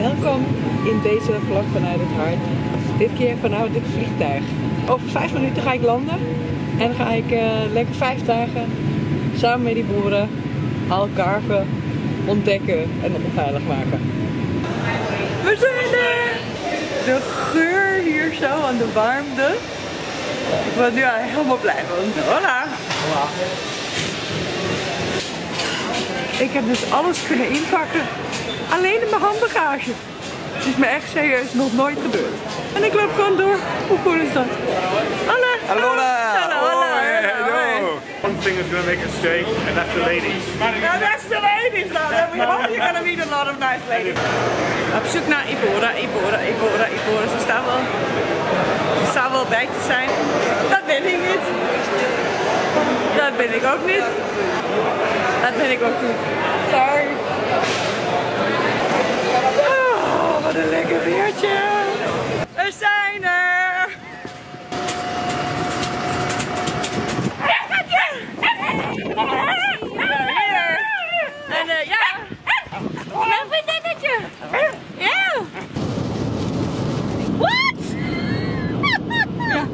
Welkom in deze vlog vanuit het hart. Dit keer vanuit het vliegtuig. Over vijf minuten ga ik landen. En ga ik eh, lekker vijf dagen samen met die boeren carven, ontdekken en onveilig maken. We zijn er! De geur hier zo aan de warmte. Ik word nu helemaal blij van. Hola! Ik heb dus alles kunnen inpakken. Alleen in mijn handbagage. Het is me echt serieus nog nooit gebeurd. En ik loop gewoon door. Hoe cool is dat? Hola! Hallo! One thing is going to make it stay, and that's the ladies. Yeah, that's the ladies now. We hope you're going to meet a lot of nice ladies. Op zoek naar Ibora, Ibora, Ibora, Ibora. Ze staan wel, ze staan wel bij te zijn. Dat ben ik niet. Dat ben ik ook niet. Dat ben ik ook niet. Sorry. Oh, wat een lekker weertje. We zijn er. Hier. En eh, ja. Mijn vriendinnetje. Ja. What? ja.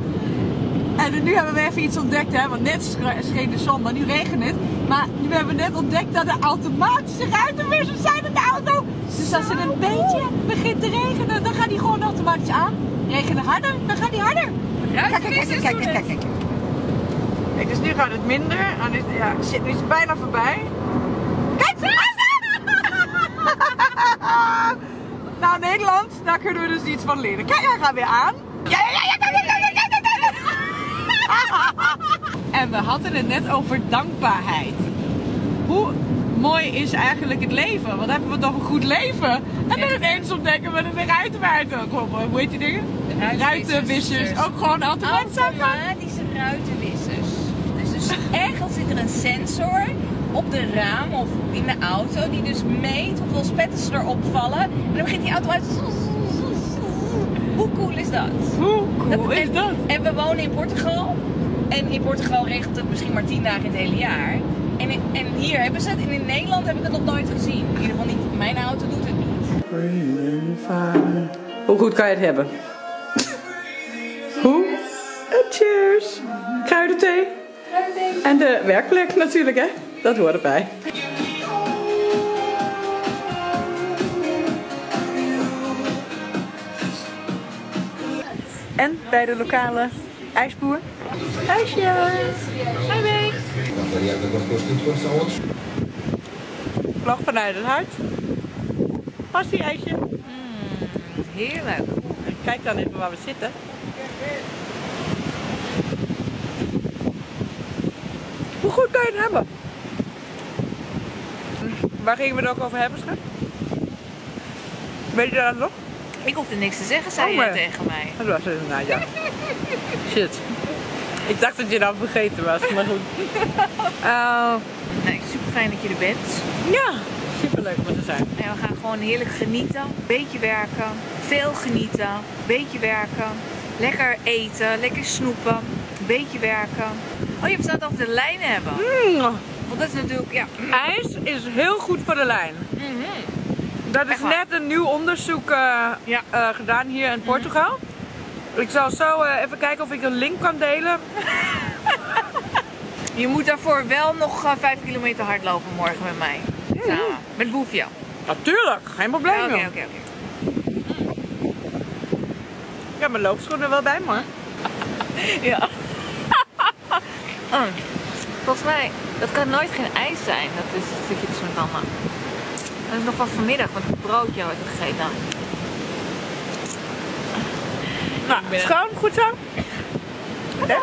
En nu hebben we even iets ontdekt, hè? want net scheen de zon, maar nu regent het. Maar nu hebben we net ontdekt dat er automatische ruitenwissers zijn in de auto. Dus als het een beetje begint te regenen, dan gaat die gewoon automatisch aan. Regenen harder, dan gaat die harder. Kijk, kijk, kijk, kijk, kijk, kijk, dus nu gaat het minder. En nu, ja, shit, nu is het bijna voorbij. Kijk! nou, Nederland, daar kunnen we dus iets van leren. Kijk, hij gaat weer aan. En we hadden het net over dankbaarheid. Hoe mooi is eigenlijk het leven? Wat hebben we toch een goed leven? En dan ineens ontdekken we de komen. Hoe heet die dingen? Ruitenwissers. Ook gewoon automatisch aangaan. Automatische ruitenwissers. Dus, dus ergens zit er een sensor op de raam of in de auto die dus meet hoeveel spetters erop vallen. En dan begint die auto uit. Hoe cool is dat? Hoe cool is en, dat? En we wonen in Portugal. En in Portugal regent het misschien maar 10 dagen in het hele jaar. En, in- en hier hebben ze het. En in Nederland heb ik het nog nooit gezien. In ieder geval niet. Mijn auto doet het niet. Hoe goed kan je het hebben? Hoe? En cheers! Kruidenthee. En de werkplek natuurlijk, hè? Dat hoort erbij. En bij de lokale ijsboer. IJsje! Hi babe! Vlog vanuit het hart. Passie ijsje. Heerlijk. Kijk dan even waar we zitten. Hoe goed kan je het hebben? Waar gingen we het ook over hebben, schat? Weet je dat nog? Ik hoefde niks te zeggen, zei Oh, je tegen mij. Dat was het nou ja. Shit. Ik dacht dat je dat vergeten was, maar goed. Eh, Nee, super fijn dat je er bent. ja, superleuk om er te zijn. En we gaan gewoon heerlijk genieten. Beetje werken. Veel genieten. Beetje werken. Lekker eten. Lekker snoepen. Beetje werken. Oh, je hebt het over de lijnen hebben. Mm, Want dat is natuurlijk, ja. ijs is heel goed voor de lijn. Mhm. Dat is net een nieuw onderzoek eh, Ja. eh, gedaan hier in Portugal. Ik zal zo eh, even kijken of ik een link kan delen. Je moet daarvoor wel nog eh, 5 kilometer hardlopen morgen met mij. Samen. Met Boefje. Natuurlijk, geen probleem. Oké, oké, oké. Ik heb mijn loopschoenen wel bij me. hoor. Ja. Oh, Volgens mij, dat kan nooit geen ijs zijn. Dat is een stukje tussen mijn tanden. Dat is nog van vanmiddag, want het broodje had ik gegeten. Nou, schoon, goed zo. Ja?